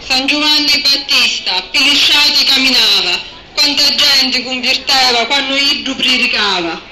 San Giovanni Battista, pilisciati camminava, quanta gente converteva quando Iddu predicava.